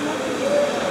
何?